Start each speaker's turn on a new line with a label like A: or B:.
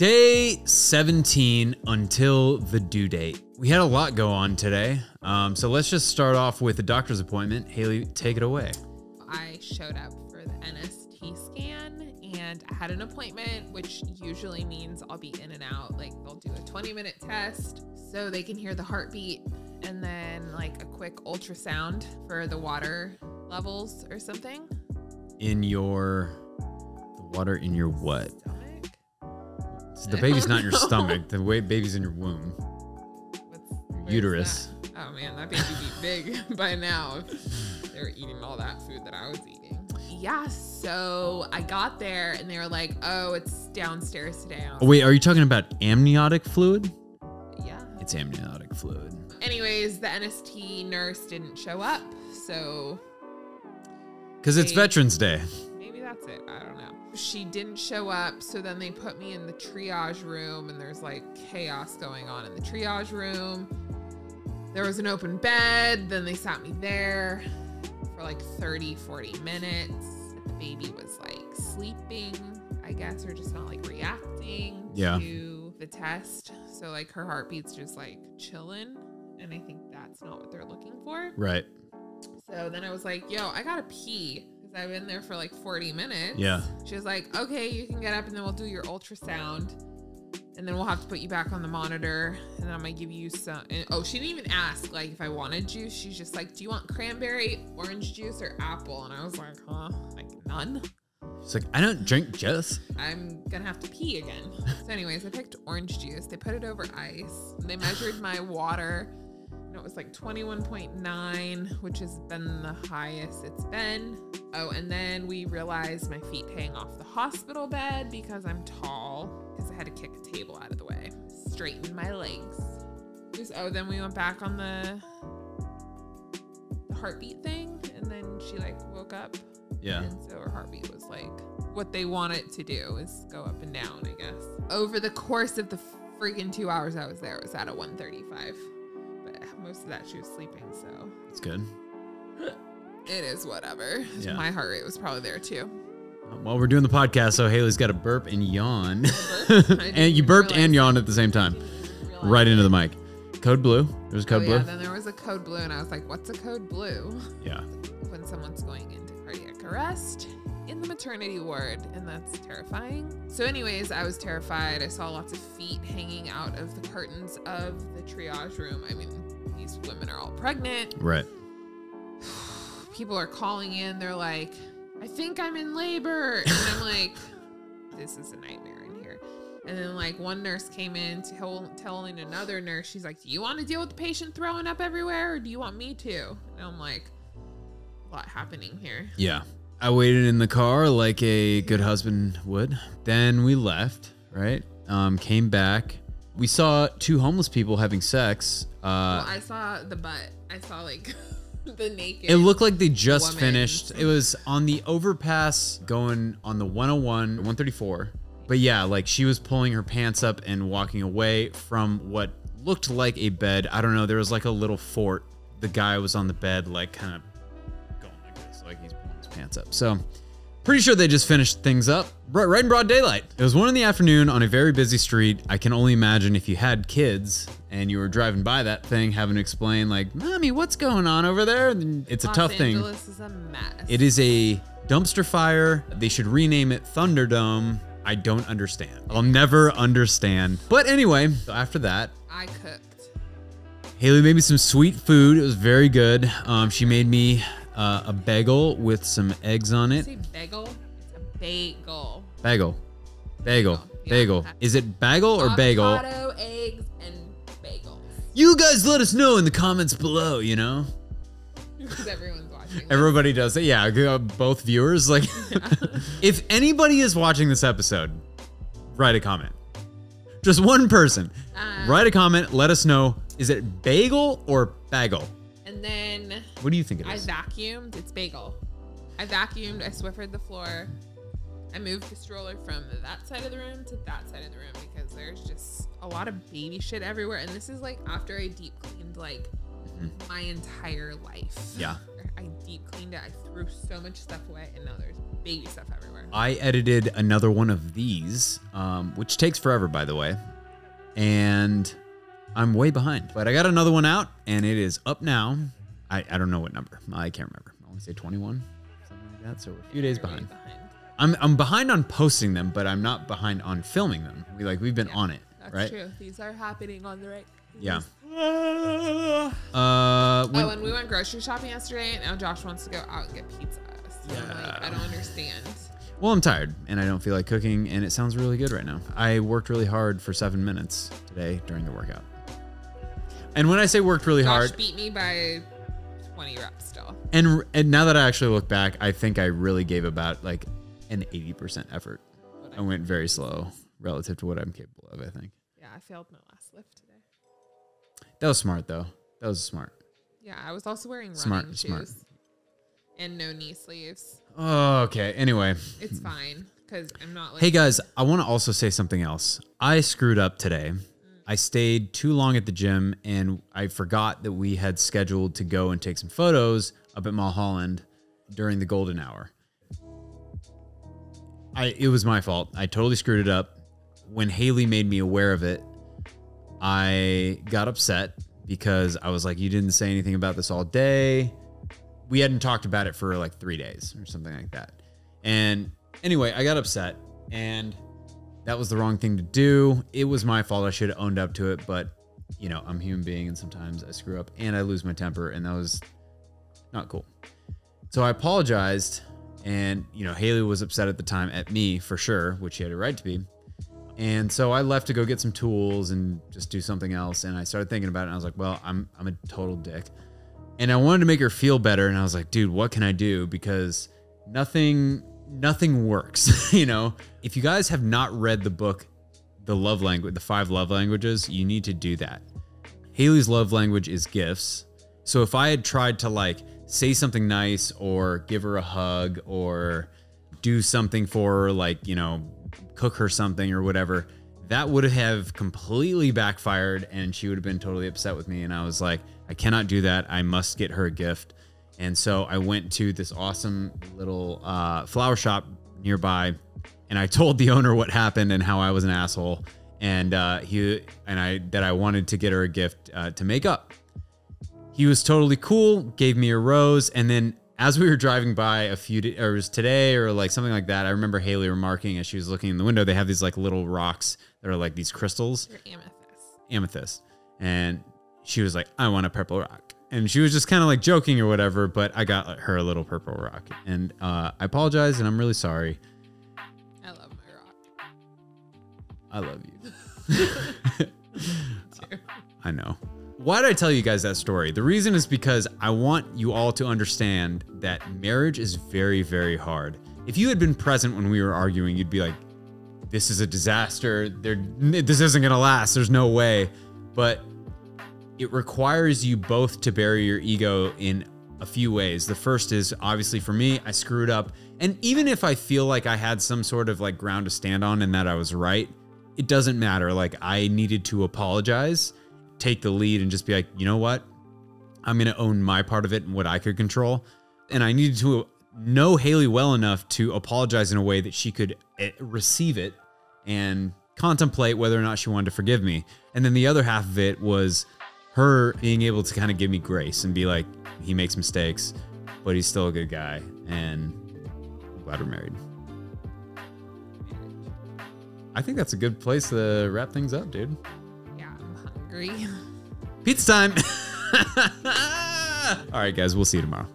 A: Day 17 until the due date. We had a lot go on today. Um, so let's just start off with the doctor's appointment. Hayley, take it away.
B: I showed up for the NST scan and I had an appointment, which usually means I'll be in and out. Like they'll do a 20 minute test so they can hear the heartbeat and then like a quick ultrasound for the water levels or something.
A: In your the water in your what? So the baby's
B: don't
A: in your stomach. The way baby's in your womb.
B: What's,
A: Uterus.
B: Oh man, that baby be big by now. They were eating all that food that I was eating. Yeah, so I got there and they were like, "Oh, it's downstairs today." And I was
A: Oh, wait, are you talking about amniotic fluid?
B: yeah.
A: It's amniotic fluid.
B: Anyways, the NST nurse didn't show up, so
A: Because it's Veterans Day.
B: That's it. I don't know. She didn't show up, so then they put me in the triage room, and there's like chaos going on in the triage room. There was an open bed, then they sat me there for like 30, 40 minutes. The baby was like sleeping, I guess, or just not like reacting
A: Yeah.
B: to the test. So like her heartbeat's just like chilling. And I think that's not what they're looking for.
A: Right.
B: So then I was like, yo, I gotta pee because I've been there for like 40 minutes.
A: Yeah.
B: She was like, okay, you can get up and then we'll do your ultrasound. And then we'll have to put you back on the monitor. And then I'm gonna give you some. And, oh, she didn't even ask like if I wanted juice. She's just like, do you want cranberry, orange juice, or apple? And I was like, huh? Like none.
A: It's like, I don't drink juice.
B: I'm gonna have to pee again. so, anyways, I picked orange juice. They put it over ice. They measured my water, and it was like 21.9, which has been the highest it's been. Oh, and then we realized my feet hang off the hospital bed because I'm tall, because I had to kick a table out of the way. Straighten my legs. Just, oh, then we went back on the the heartbeat thing, and then she like woke up.
A: Yeah.
B: And so her heartbeat was like what they want it to do is go up and down, I guess. Over the course of the freaking two hours I was there, it was at a 135. Most of that she was sleeping, so
A: It's good.
B: it is whatever.
A: Yeah.
B: My heart rate was probably there too.
A: While we're doing the podcast, so Hayley's got a burp and yawn. and you burped and yawned at the same time. Right into the mic. Code blue. There's
B: Oh,
A: code
B: yeah,
A: blue.
B: then there was a code blue, and I was like, what's a code blue?
A: Yeah.
B: When someone's going into cardiac arrest in the maternity ward, and that's terrifying. So, anyways, I was terrified. I saw lots of feet hanging out of the curtains of the triage room. I mean, these women are all pregnant.
A: Right.
B: People are calling in. They're like, I think I'm in labor. And I'm like, this is a nightmare in here. And then, like, one nurse came in to tell, telling another nurse, she's like, Do you want to deal with the patient throwing up everywhere, or do you want me to? And I'm like, A lot happening here.
A: Yeah. I waited in the car like a good husband would. Then we left, right? Um, came back. We saw two homeless people having sex.
B: Well,
A: Uh,
B: I saw the butt. I saw, like, the naked.
A: it looked like they just
B: woman.
A: finished. It was on the overpass going on the 101, 134. But yeah, like she was pulling her pants up and walking away from what looked like a bed. I don't know. There was like a little fort. The guy was on the bed, like kind of going like this, like he's pulling his pants up. So, pretty sure they just finished things up right, in broad daylight. It was one in the afternoon on a very busy street. I can only imagine if you had kids and you were driving by that thing, having to explain, like, "Mommy, what's going on over there?" It's a
B: Los
A: tough thing.
B: Is a mess.
A: It is a dumpster fire. They should rename it Thunderdome. I don't understand. I'll never understand. But anyway, after that,
B: I cooked.
A: Hayley made me some sweet food. It was very good. Um, she made me uh, a bagel with some eggs on it.
B: Say bagel. It's a bagel.
A: Bagel. Bagel.
B: Yeah.
A: Bagel. Is it bagel or bagel?
B: Avocado, eggs, and bagels.
A: You guys let us know in the comments below, you know?
B: Because everyone's watching.
A: Everybody does it. Yeah, uh, both viewers. Like, if anybody is watching this episode, write a comment. Just one person.
B: Um,
A: write a comment. Let us know. Is it bagel or bagel?
B: And then
A: What do you think it
B: I vacuumed. It's bagel. I vacuumed. I Swiffered the floor. I moved the stroller from that side of the room to that side of the room because there's just a lot of baby shit everywhere. And this is like after I deep cleaned like my entire life.
A: Mm-hmm. Yeah.
B: I deep cleaned it. I threw so much stuff away, and now there's baby stuff everywhere.
A: I edited another one of these, um, which takes forever, by the way. And I'm way behind. But I got another one out, and it is up now. I, I don't know what number. I can't remember. I want to say 21, something like that. So we're a few days
B: really
A: behind. I'm, I'm behind on posting them, but I'm not behind on filming them. We like we've been
B: Yeah,
A: on it,
B: That's
A: right?
B: true. These are happening on the right.
A: Yeah. Uh, when-
B: Oh, and we went grocery shopping yesterday, and now Josh wants to go out and get pizza. So I'm like, I don't understand.
A: Well, I'm tired and I don't feel like cooking, and it sounds really good right now. I worked really hard for seven minutes today during the workout. And when I say worked really
B: Josh
A: hard,
B: beat me by 20 reps still.
A: and and now that I actually look back, I think I really gave about like an 80% effort. I went very slow relative to what I'm capable of. I think
B: Yeah, I failed my last lift today.
A: that was smart though. That was smart.
B: Yeah, I was also wearing running
A: Smart,
B: shoes
A: smart.
B: and no knee sleeves.
A: Oh, okay. Anyway,
B: It's fine because I'm not like
A: Hey guys, I want to also say something else. I screwed up today. I stayed too long at the gym and I forgot that we had scheduled to go and take some photos up at Mulholland during the golden hour. I it was my fault. I totally screwed it up. When Hayley made me aware of it, I got upset because I was like, "You didn't say anything about this all day." We hadn't talked about it for like 3 days or something like that. And anyway, I got upset and that was the wrong thing to do. It was my fault. I should have owned up to it, but you know, I'm a human being and sometimes I screw up and I lose my temper and that was not cool. So I apologized and you know, Hayley was upset at the time at me for sure, which she had a right to be. And so I left to go get some tools and just do something else and I started thinking about it and I was like, well, I'm I'm a total dick. And I wanted to make her feel better and I was like, dude, what can I do because nothing nothing works, you know? If you guys have not read the book The Love Language, The Five Love Languages, you need to do that. Hayley's love language is gifts. So if I had tried to like say something nice or give her a hug or do something for her, like, you know, cook her something or whatever, that would have completely backfired and she would have been totally upset with me. And I was like, I cannot do that. I must get her a gift. And so I went to this awesome little uh, flower shop nearby and I told the owner what happened and how I was an asshole. And uh, he and I that I wanted to get her a gift uh, to make up. He was totally cool, gave me a rose, and then as we were driving by a few, or it was today or like something like that, I remember Hayley remarking as she was looking in the window, they have these like little rocks that are like these crystals,
B: your amethyst.
A: amethyst, and she was like, "I want a purple rock," and she was just kind of like joking or whatever. But I got her a little purple rock, and uh, I apologize, and I'm really sorry.
B: I love my rock.
A: I love you. I know. Why did I tell you guys that story? The reason is because I want you all to understand that marriage is very, very hard. If you had been present when we were arguing, you'd be like, this is a disaster. There, this isn't going to last. There's no way. But it requires you both to bury your ego in a few ways. The first is obviously for me, I screwed up. And even if I feel like I had some sort of like ground to stand on and that I was right, it doesn't matter. Like I needed to apologize, take the lead, and just be like, you know what? I'm going to own my part of it and what I could control. And I needed to know Hayley well enough to apologize in a way that she could eh, receive it and contemplate whether or not she wanted to forgive me. And then the other half of it was her being able to kind of give me grace and be like, he makes mistakes, but he's still a good guy. And I'm glad we're married. I think that's a good place to wrap things up, dude.
B: Yeah, I'm hungry.
A: Pizza time. All right, guys, we'll see you tomorrow.